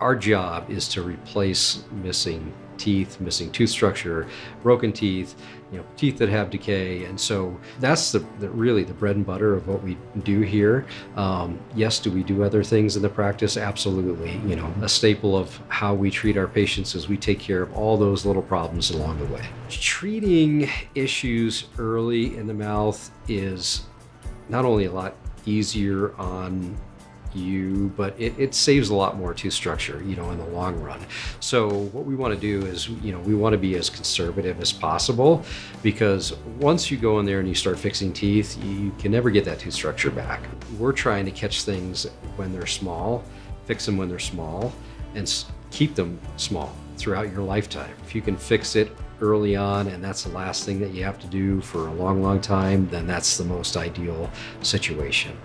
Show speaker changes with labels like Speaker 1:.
Speaker 1: Our job is to replace missing teeth, missing tooth structure, broken teeth, you know, teeth that have decay. And so that's the, the really the bread and butter of what we do here. Um, yes, do we do other things in the practice? Absolutely. You know, a staple of how we treat our patients is we take care of all those little problems along the way. Treating issues early in the mouth is not only a lot easier on you, but it, it saves a lot more tooth structure, you know, in the long run. So what we want to do is, you know, we want to be as conservative as possible because once you go in there and you start fixing teeth, you can never get that tooth structure back. We're trying to catch things when they're small, fix them when they're small, and keep them small throughout your lifetime. If you can fix it early on and that's the last thing that you have to do for a long, long time, then that's the most ideal situation.